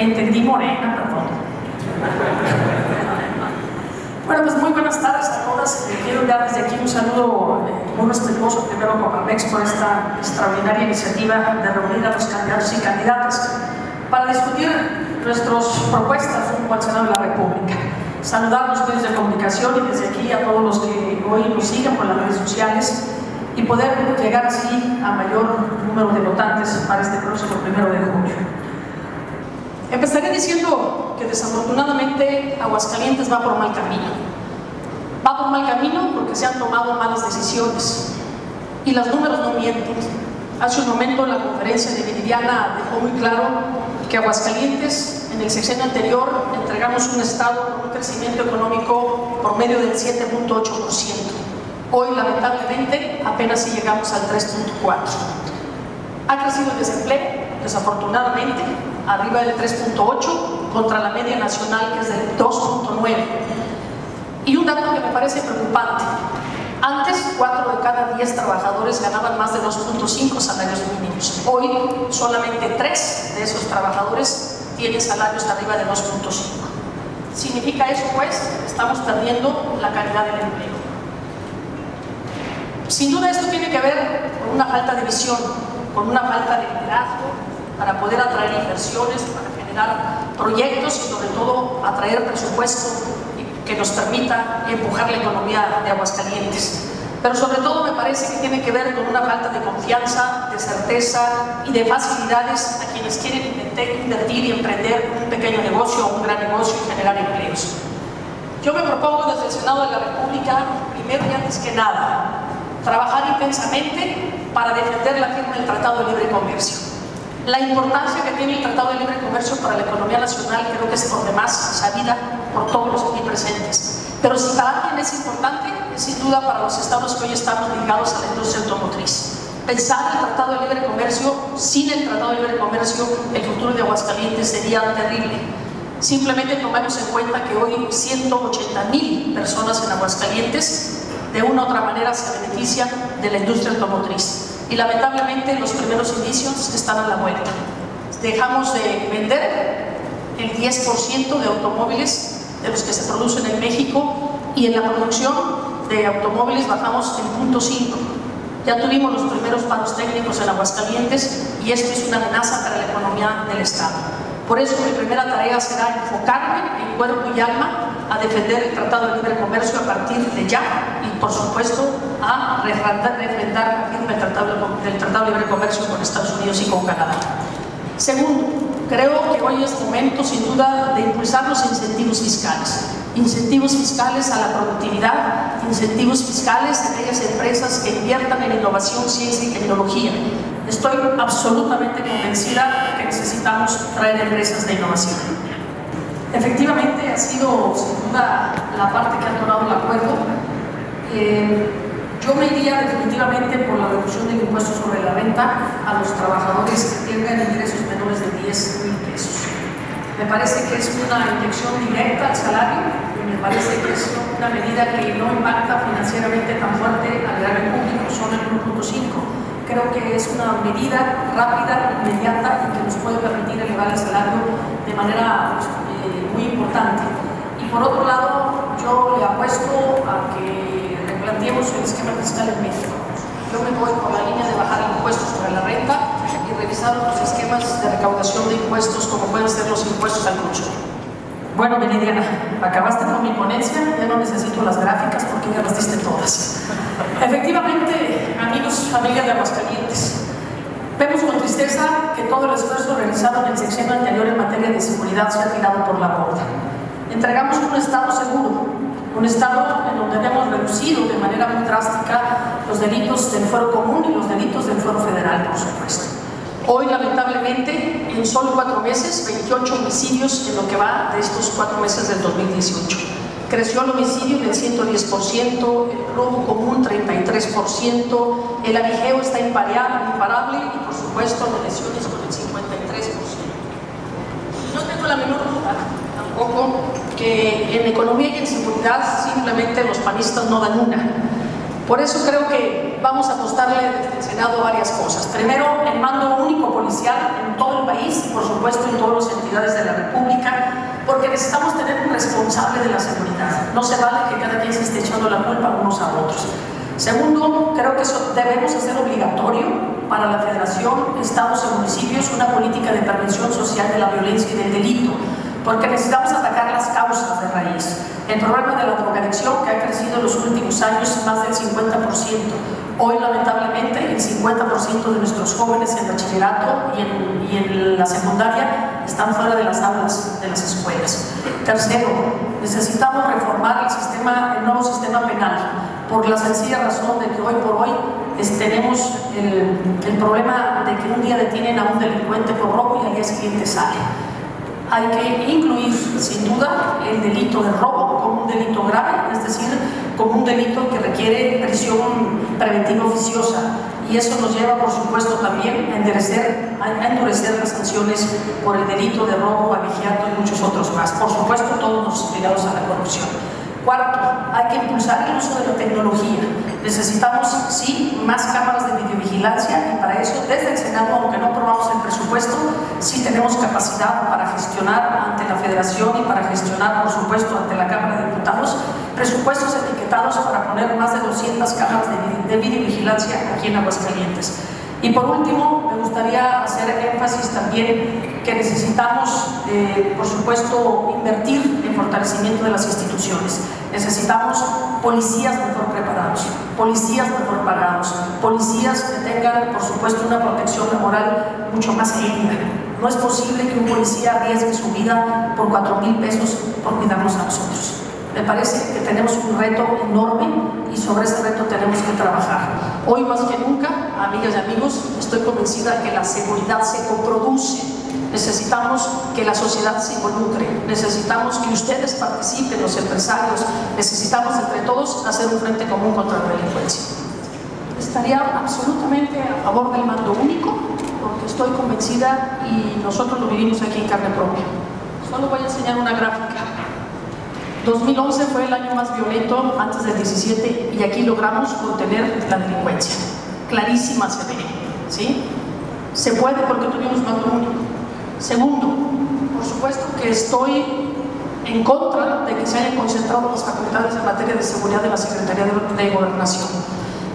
Entendí morena, perdón. Bueno, pues muy buenas tardes a todas. Quiero dar desde aquí un saludo eh, muy respetuoso primero a Coparmex por esta extraordinaria iniciativa de reunir a los candidatos y candidatas para discutir nuestras propuestas rumbo al Senado de la República. Saludar a los medios de comunicación y desde aquí a todos los que hoy nos siguen por las redes sociales y poder llegar así a mayor número de votantes para este próximo primero de junio. Empezaré diciendo que desafortunadamente Aguascalientes va por mal camino. Va por mal camino porque se han tomado malas decisiones y los números no mienten. Hace un momento la conferencia de Viridiana dejó muy claro que Aguascalientes en el sexenio anterior entregamos un estado con un crecimiento económico promedio del 7.8%. Hoy, lamentablemente, apenas si llegamos al 3.4%. Ha crecido el desempleo, desafortunadamente, arriba del 3.8% contra la media nacional que es del 2.9%. Y un dato que me parece preocupante. Antes, 4 de cada 10 trabajadores ganaban más de 2.5 salarios mínimos. Hoy, solamente 3 de esos trabajadores tienen salarios arriba de 2.5. ¿Significa eso, pues? Estamos perdiendo la calidad del empleo. Sin duda esto tiene que ver con una falta de visión, con una falta de liderazgo para poder atraer inversiones, para generar proyectos y sobre todo atraer presupuesto que nos permita empujar la economía de Aguascalientes. Pero sobre todo me parece que tiene que ver con una falta de confianza, de certeza y de facilidades a quienes quieren invertir y emprender un pequeño negocio o un gran negocio y generar empleos. Yo me propongo desde el Senado de la República, primero y antes que nada, trabajar intensamente para defender la firma del Tratado de Libre Comercio. La importancia que tiene el Tratado de Libre Comercio para la economía nacional creo que es por demás sabida por todos los aquí presentes. Pero si para alguien es importante, es sin duda para los estados que hoy estamos ligados a la industria automotriz. Pensar el Tratado de Libre Comercio, sin el Tratado de Libre Comercio, el futuro de Aguascalientes sería terrible. Simplemente tomemos en cuenta que hoy 180 mil personas en Aguascalientes de una u otra manera se benefician de la industria automotriz. Y lamentablemente los primeros indicios están a la vuelta. Dejamos de vender el 10% de automóviles de los que se producen en México y en la producción de automóviles bajamos en punto 5. Ya tuvimos los primeros paros técnicos en Aguascalientes y esto es una amenaza para la economía del Estado. Por eso mi primera tarea será enfocarme en cuerpo y alma a defender el Tratado de Libre Comercio a partir de ya y por supuesto a refrendar, la firma Tratado, del Tratado de Libre Comercio con Estados Unidos y con Canadá. Segundo, creo que hoy es momento sin duda de impulsar los incentivos fiscales. Incentivos fiscales a la productividad, incentivos fiscales a aquellas empresas que inviertan en innovación, ciencia y tecnología. Estoy absolutamente convencida que necesitamos traer empresas de innovación. Efectivamente ha sido sin duda la parte que ha tomado el acuerdo. Eh, yo me iría definitivamente por la reducción del impuesto sobre la renta a los trabajadores que tengan ingresos menores de 10 mil pesos. Me parece que es una inyección directa al salario y me parece que es una medida que no impacta financieramente tan fuerte al erario público, son el 1.5. Creo que es una medida rápida, inmediata y que nos puede permitir elevar el salario de manera pues, muy importante. Y por otro lado, yo le apuesto a que replanteemos el esquema fiscal en México. Yo me voy por la línea de bajar el impuesto sobre la renta y revisar los esquemas de recaudación de impuestos como pueden ser los impuestos al consumo. Bueno, Meridiana, acabaste con mi ponencia, ya no necesito las gráficas porque ya las diste todas. Efectivamente, amigos, familia de Aguascalientes, Vemos con tristeza que todo el esfuerzo realizado en el sexenio anterior en materia de seguridad se ha tirado por la borda. Entregamos un Estado seguro, un Estado en donde hemos reducido de manera muy drástica los delitos del fuero común y los delitos del fuero federal, por supuesto. Hoy, lamentablemente, en solo cuatro meses, 28 homicidios en lo que va de estos cuatro meses del 2018. Creció el homicidio en el 110%, el robo común 33%, el aligeo está imparable, imparable y por supuesto las lesiones con el 53%. No tengo la menor duda tampoco que en economía y en seguridad simplemente los panistas no dan una. Por eso creo que vamos a apostarle desde el Senado varias cosas. Primero, el mando único policial en todo el país y por supuesto en de la necesitamos tener un responsable de la seguridad. No se vale que cada quien se esté echando la culpa unos a otros. Segundo, creo que eso debemos hacer obligatorio para la Federación, Estados y municipios una política de prevención social de la violencia y del delito, porque necesitamos atacar las causas de raíz. El problema de la drogadicción que ha crecido en los últimos años más del 50%. Hoy, lamentablemente, el 50% de nuestros jóvenes en bachillerato y en, la secundaria están fuera de las aulas de las escuelas. Tercero, necesitamos reformar el, sistema, el nuevo sistema penal por la sencilla razón de que hoy por hoy es, tenemos el, el, problema de que un día detienen a un delincuente por robo y al día siguiente sale. Hay que incluir, sin duda, el delito de robo como un delito grave, es decir, como un delito que requiere prisión preventiva oficiosa. Y eso nos lleva, por supuesto, también a, endurecer, a endurecer las sanciones por el delito de robo, abigeato y muchos otros más. Por supuesto, todos los ligados a la corrupción. Cuarto, hay que impulsar el uso de la tecnología. Necesitamos, sí, más cámaras de videovigilancia y para eso, desde el Senado, aunque no aprobamos el presupuesto, sí tenemos capacidad para gestionar ante la Federación y para gestionar, por supuesto, ante la Cámara de Diputados, presupuestos etiquetados para poner más de 200 cámaras de, de videovigilancia aquí en Aguascalientes. Y por último, me gustaría hacer énfasis también que necesitamos, eh, por supuesto, invertir en fortalecimiento de las instituciones. Necesitamos policías mejor preparados, policías mejor pagados, policías que tengan, por supuesto, una protección laboral mucho más seria. No es posible que un policía arriesgue su vida por 4 mil pesos por cuidarnos a nosotros. Me parece que tenemos un reto enorme y sobre ese reto tenemos que trabajar. Hoy más que nunca, amigas y amigos, estoy convencida que la seguridad se coproduce. Necesitamos que la sociedad se involucre, necesitamos que ustedes participen, los empresarios, necesitamos entre todos hacer un frente común contra la delincuencia. Estaría absolutamente a favor del mando único, porque estoy convencida y nosotros lo vivimos aquí en carne propia. Solo voy a enseñar una gráfica. 2011 fue el año más violento antes del 17 y aquí logramos contener la delincuencia. Clarísima se ve, ¿sí? Se puede porque tuvimos mando único. Segundo, por supuesto que estoy en contra de que se hayan concentrado las facultades en materia de seguridad de la Secretaría de Gobernación.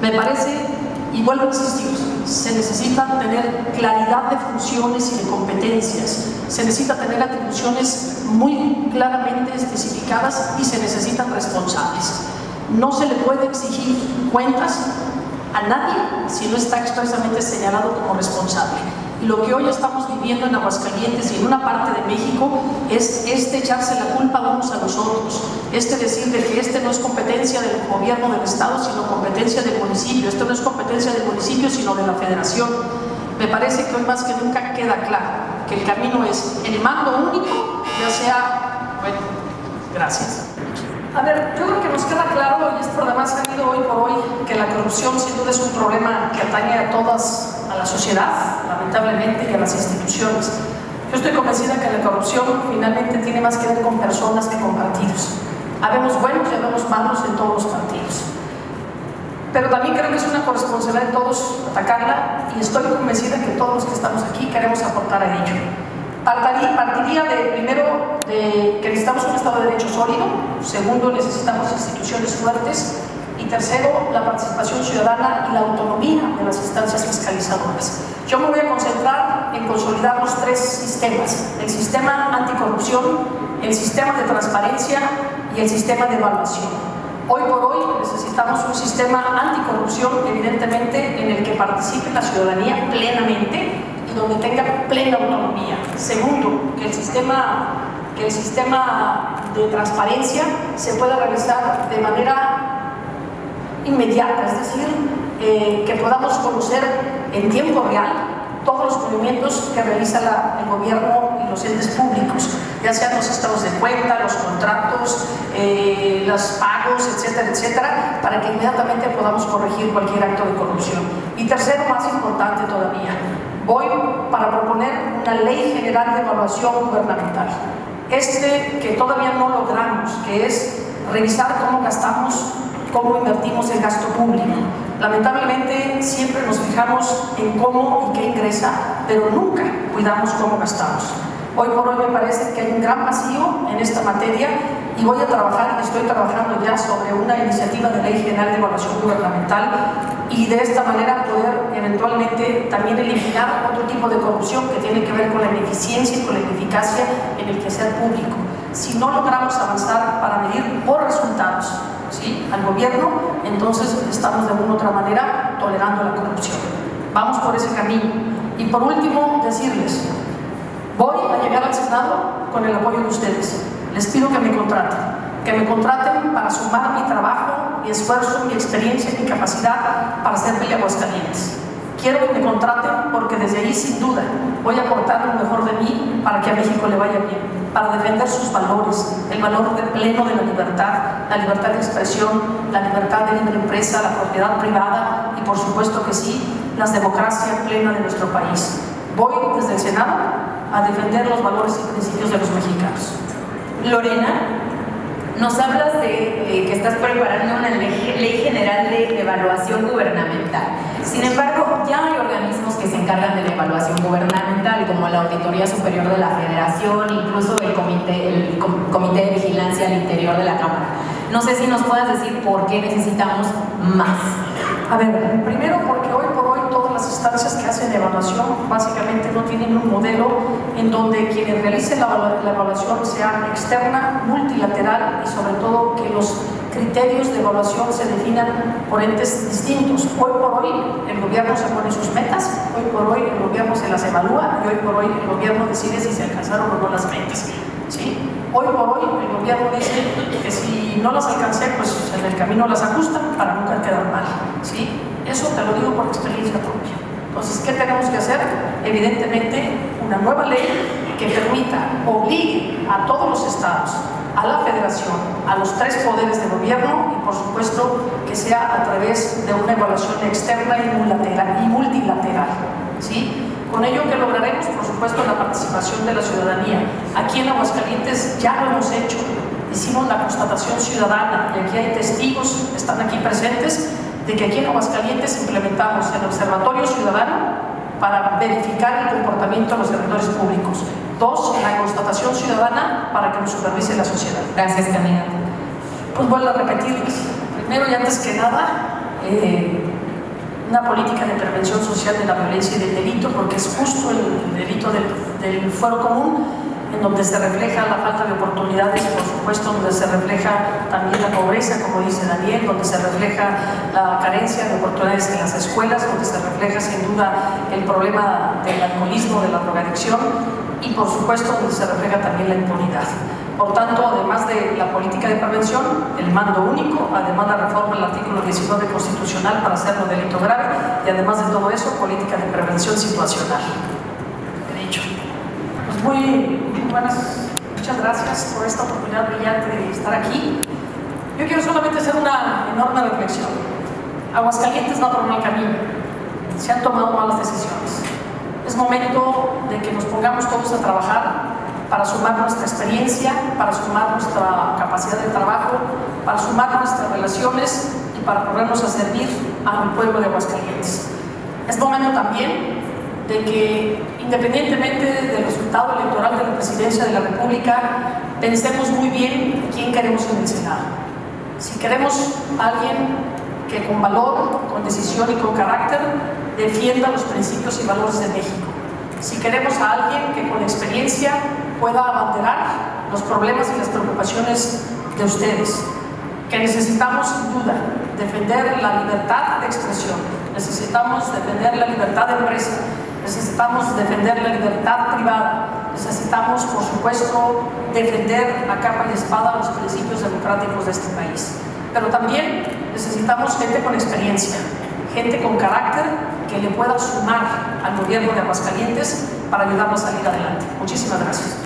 Me parece, y vuelvo a insistir, se necesita tener claridad de funciones y de competencias, se necesita tener atribuciones muy claramente especificadas y se necesitan responsables. No se le puede exigir cuentas a nadie si no está expresamente señalado como responsable. Lo que hoy estamos viviendo en Aguascalientes y en una parte de México es este echarse la culpa unos a los otros, este decir de que este no es competencia del gobierno del Estado, sino competencia del municipio, esto no es competencia del municipio, sino de la federación. Me parece que hoy más que nunca queda claro que el camino es el mando único, ya sea, bueno, gracias. A ver, yo creo que nos queda claro, y es por demás sabido hoy por hoy, que la corrupción sin duda es un problema que atañe a todas, a la sociedad, lamentablemente, y a las instituciones. Yo estoy convencida que la corrupción finalmente tiene más que ver con personas que con partidos. Habemos buenos y habemos malos en todos los partidos. Pero también creo que es una corresponsabilidad de todos atacarla y estoy convencida que todos los que estamos aquí queremos aportar a ello. Partiría, partiría de, primero, de que necesitamos un Estado de Derecho sólido, segundo, necesitamos instituciones fuertes y tercero, la participación ciudadana y la autonomía de las instancias fiscalizadoras. Yo me voy a concentrar en consolidar los tres sistemas, el sistema anticorrupción, el sistema de transparencia y el sistema de evaluación. Hoy por hoy necesitamos un sistema anticorrupción, evidentemente, en el que participe la ciudadanía plenamente y donde tenga plena autonomía. Segundo, que el sistema, que el sistema de transparencia se pueda realizar de manera inmediata, es decir, eh, que podamos conocer en tiempo real todos los movimientos que realiza el gobierno los entes públicos, ya sean los estados de cuenta, los contratos, eh, los pagos, etcétera, etcétera, para que inmediatamente podamos corregir cualquier acto de corrupción. Y tercero, más importante todavía, voy para proponer una ley general de evaluación gubernamental. Este que todavía no logramos, que es revisar cómo gastamos, cómo invertimos el gasto público. Lamentablemente siempre nos fijamos en cómo y qué ingresa, pero nunca cuidamos cómo gastamos. Hoy por hoy me parece que hay un gran vacío en esta materia y voy a trabajar, estoy trabajando ya sobre una iniciativa de ley general de evaluación gubernamental y de esta manera poder eventualmente también eliminar otro tipo de corrupción que tiene que ver con la ineficiencia y con la ineficacia en el quehacer público. Si no logramos avanzar para medir por resultados ¿sí? al gobierno, entonces estamos de alguna u otra manera tolerando la corrupción. Vamos por ese camino. Y por último, decirles, voy a llegar al Senado con el apoyo de ustedes. Les pido que me contraten, que me contraten para sumar mi trabajo, mi esfuerzo, mi experiencia y mi capacidad para servirle a Aguascalientes. Quiero que me contraten porque desde ahí sin duda voy a aportar lo mejor de mí para que a México le vaya bien, para defender sus valores, el valor de pleno de la libertad, la libertad de expresión, la libertad de libre empresa, la propiedad privada y por supuesto que sí, la democracia plena de nuestro país. Voy desde el Senado a defender los valores y principios de los mexicanos. Lorena, nos hablas de eh, que estás preparando una ley, ley, general de evaluación gubernamental. Sin embargo, ya hay organismos que se encargan de la evaluación gubernamental, como la Auditoría Superior de la Federación, incluso el Comité, el Comité de Vigilancia al Interior de la Cámara. No sé si nos puedas decir por qué necesitamos más. A ver, primero porque hoy las instancias que hacen evaluación básicamente no tienen un modelo en donde quienes realicen la, la evaluación sea externa, multilateral y sobre todo que los criterios de evaluación se definan por entes distintos. Hoy por hoy el gobierno se pone sus metas, hoy por hoy el gobierno se las evalúa y hoy por hoy el gobierno decide si se alcanzaron o no las metas. ¿sí? Hoy por hoy el gobierno dice que si no las alcancé, pues en el camino las ajustan para nunca quedar mal. ¿sí? Eso te lo digo por experiencia propia. Entonces, ¿qué tenemos que hacer? Evidentemente, una nueva ley que permita, obligue a todos los estados, a la federación, a los tres poderes de gobierno y por supuesto que sea a través de una evaluación externa y multilateral. Y multilateral ¿sí? Con ello que lograremos, por supuesto, la participación de la ciudadanía. Aquí en Aguascalientes ya lo hemos hecho, hicimos la constatación ciudadana y aquí hay testigos, están aquí presentes, de que aquí en Aguascalientes implementamos el Observatorio Ciudadano para verificar el comportamiento de los servidores públicos. Dos, la constatación ciudadana para que nos supervise la sociedad. Gracias, Camila. Pues vuelvo a repetirles. Primero y antes que nada, eh, una política de prevención social de la violencia y del delito, porque es justo el delito del, del fuero común en donde se refleja la falta de oportunidades, por supuesto, donde se refleja también la pobreza, como dice Daniel, donde se refleja la carencia de oportunidades en las escuelas, donde se refleja sin duda el problema del alcoholismo, de la drogadicción y por supuesto donde se refleja también la impunidad. Por tanto, además de la política de prevención, el mando único, además la reforma del artículo 19 constitucional para hacerlo delito grave y además de todo eso, política de prevención situacional. He dicho. Pues muy buenas, muchas gracias por esta oportunidad brillante de estar aquí. Yo quiero solamente hacer una enorme reflexión. Aguascalientes va por mal camino. Se han tomado malas decisiones. Es momento de que nos pongamos todos a trabajar para sumar nuestra experiencia, para sumar nuestra capacidad de trabajo, para sumar nuestras relaciones y para ponernos a servir al pueblo de Aguascalientes. Es momento también de que independientemente del resultado electoral de la presidencia de la República, pensemos muy bien quién queremos en el Senado. Si queremos a alguien que con valor, con decisión y con carácter defienda los principios y valores de México. Si queremos a alguien que con experiencia pueda abanderar los problemas y las preocupaciones de ustedes, que necesitamos sin duda defender la libertad de expresión, necesitamos defender la libertad de empresa, necesitamos defender la libertad privada, necesitamos, por supuesto, defender a capa y espada los principios democráticos de este país. Pero también necesitamos gente con experiencia, gente con carácter que le pueda sumar al gobierno de Aguascalientes para ayudarnos a salir adelante. Muchísimas gracias.